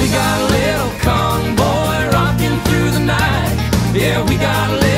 We got a little convoy rocking through the night. Yeah, we got a little.